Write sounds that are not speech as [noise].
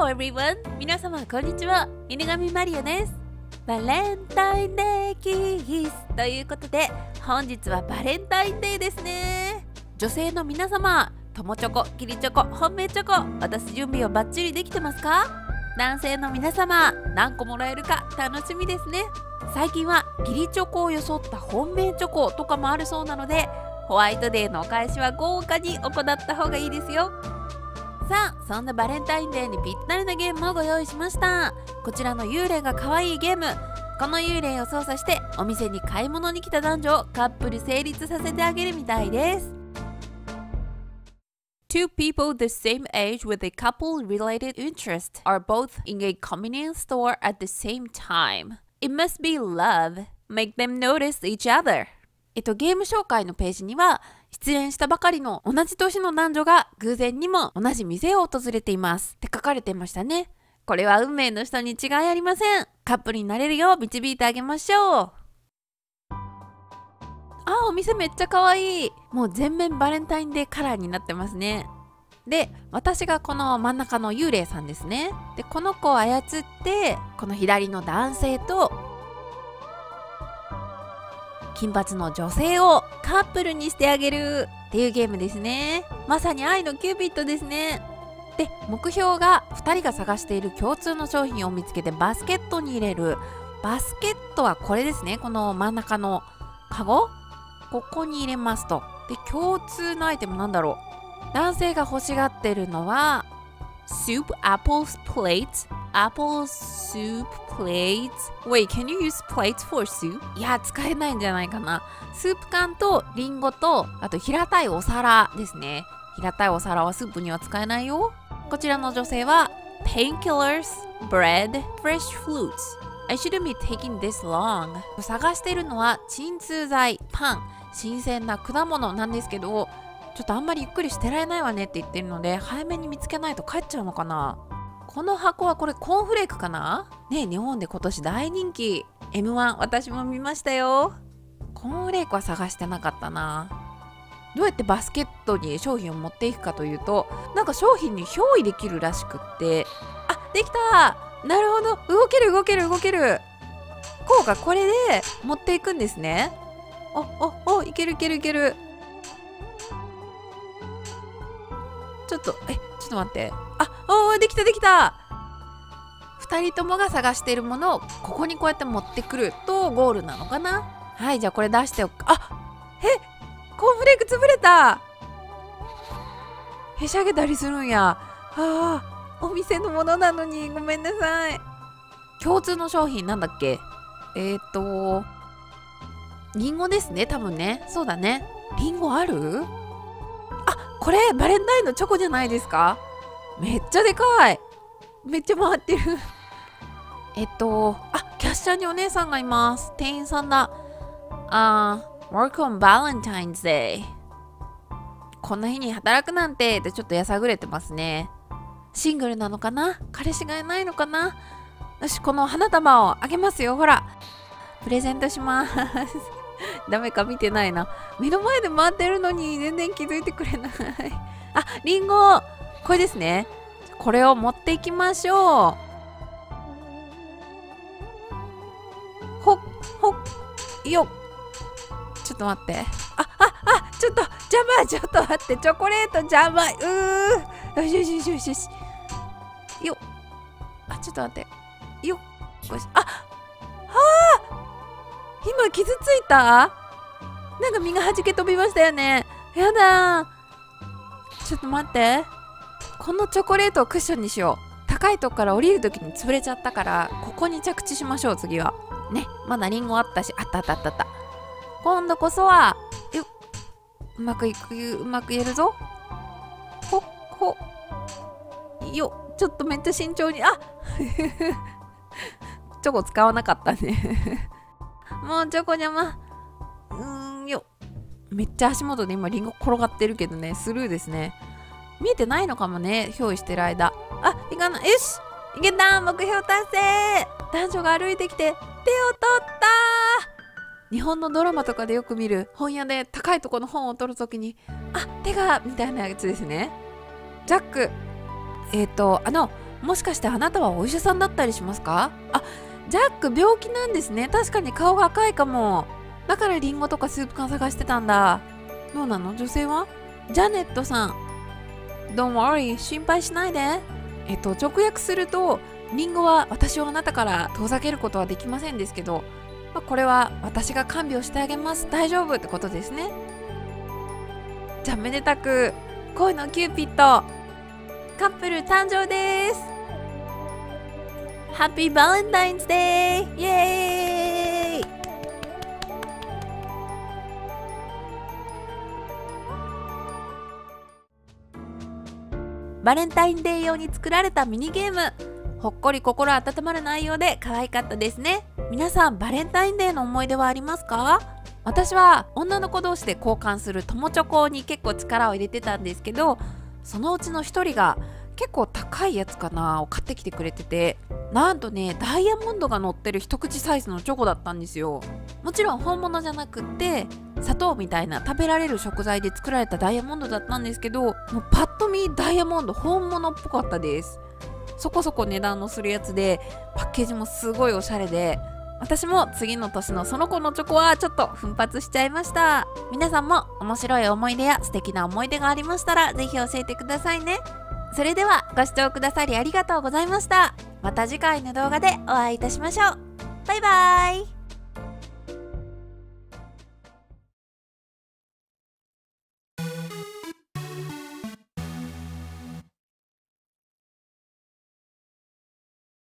Hello everyone! 皆様こんにちは。犬神マリオです。バレンタインデーキースということで、本日はバレンタインデーですね。女性の皆様、友チョコ、キリチョコ、本命チョコ、渡す準備はバッチリできてますか？男性の皆様、何個もらえるか楽しみですね。最近はキリチョコを装った本命チョコとかもあるそうなので、ホワイトデーのお返しは豪華に行った方がいいですよ。さあそんなバレンタインデーにぴったりなゲームをご用意しましたこちらの幽霊が可愛いゲームこの幽霊を操作してお店に買い物に来た男女をカップル成立させてあげるみたいです Two people the same age with a couple related interest are both in a convenience store at the same time. It must be love. Make them notice each other. えっと、ゲーム紹介のページには、失恋したばかりの同じ年の男女が偶然にも同じ店を訪れていますって書かれてましたね。これは運命の人に違いありません。カップルになれるよう導いてあげましょう。あ、お店めっちゃ可愛い。もう全面バレンタインデーカラーになってますね。で、私がこの真ん中の幽霊さんですね。で、この子を操って、この左の男性と金髪の女性をカップルにしてあげるっていうゲームですね。まさに愛のキューピッドですね。で目標が2人が探している共通の商品を見つけてバスケットに入れる。バスケットはこれですね。この真ん中のカゴ。ここに入れますと。で共通のアイテムなんだろう。男性が欲しがってるのは soup apples plates apple soup plates. Wait can you use plates for soup? いや使えないんじゃないかな。スープ缶とリンゴとあと平たいお皿ですね。平たいお皿はスープには使えないよ。こちらの女性は painkillers bread fresh fruits. I shouldn't be taking this long. 探してるのは鎮痛剤パン。新鮮な果物なんですけどちょっとあんまりゆっくりしてられないわねって言ってるので早めに見つけないと帰っちゃうのかな。この箱はこれコーンフレークかな？ね日本で今年大人気。M1 私も見ましたよ。コーンフレークは探してなかったな。どうやってバスケットに商品を持っていくかというとなんか商品に憑依できるらしくって。あできた！なるほど。動ける動ける動ける。こうかこれで持っていくんですね。おおおいけるいけるいける。ちょっとえちょっと待って。あおできたできた。2人ともが探しているものをここにこうやって持ってくるとゴールなのかな。はいじゃあこれ出しておく。あえコーンフレーク潰れた。へしゃげたりするんや。あお店のものなのに。ごめんなさい。共通の商品なんだっけ？えっ、とリンゴですね多分ね。そうだね。リンゴある？あこれバレンタインのチョコじゃないですか？めっちゃでかい。めっちゃ回ってる。えっとあキャッシャーにお姉さんがいます。店員さんだ。あー work on Valentine's Day こんな日に働くなんて。ってちょっとやさぐれてますね。シングルなのかな？彼氏がいないのかな？よしこの花束をあげますよ。ほら。プレゼントします。[laughs] ダメか見てないな。目の前で回ってるのに全然気づいてくれない。あ、リンゴ。これですね。これを持っていきましょう。ほっ、ほっ、よっ。ちょっと待って。あ、あ、あ、ちょっと邪魔ちょっと待って。チョコレート邪魔うー。よしよしよしよしよし。よっ。あ、ちょっと待って。よっ。よし。あ、はあ今傷ついた？なんか身が弾け飛びましたよねやだちょっと待ってこのチョコレートをクッションにしよう。高いとこから降りるときに潰れちゃったからここに着地しましょう次は。ね。まだリンゴあったし。あったあったあったあった。今度こそはようまくいくうまく言えるぞ。ほっほ。よ。ちょっとめっちゃ慎重に。あ [laughs] チョコ使わなかったね。[laughs] もうチョコ邪魔。うーんよ。めっちゃ足元で今リンゴ転がってるけどね、スルーですね。見えてないのかもね、憑依してる間。あ、いかな。い。よし。いけた。目標達成。男女が歩いてきて、手を取った。日本のドラマとかでよく見る本屋で高いとこの本を取るときに、あ、手がみたいなやつですね。ジャック。えっ、ー、と、あの、もしかしてあなたはお医者さんだったりしますか？あジャック病気なんですね。確かに顔が赤いかも。だからリンゴとかスープ缶探してたんだ。どうなの？女性は？ジャネットさん。Don't worry 心配しないで。えっと直訳するとリンゴは私をあなたから遠ざけることはできませんですけど、まあ、これは私が看病してあげます。大丈夫ってことですね。じゃあめでたく恋のキューピッドカップル誕生です。 Happy Valentine's Day イエーイバレンタインデー用に作られたミニゲーム。ほっこり心温まる内容で可愛かったですね。皆さんバレンタインデーの思い出はありますか？私は女の子同士で交換する友チョコに結構力を入れてたんですけどそのうちの一人が結構高いやつかなを買ってきてくれててなんとねダイヤモンドが乗ってる一口サイズのチョコだったんですよ。もちろん本物じゃなくって砂糖みたいな食べられる食材で作られたダイヤモンドだったんですけどもうパッと見ダイヤモンド本物っぽかったです。そこそこ値段のするやつでパッケージもすごいおしゃれで私も次の年のその子のチョコはちょっと奮発しちゃいました。皆さんも面白い思い出や素敵な思い出がありましたらぜひ教えてくださいね。それではご視聴くださりありがとうございました。また次回の動画でお会いいたしましょう。バイバーイ。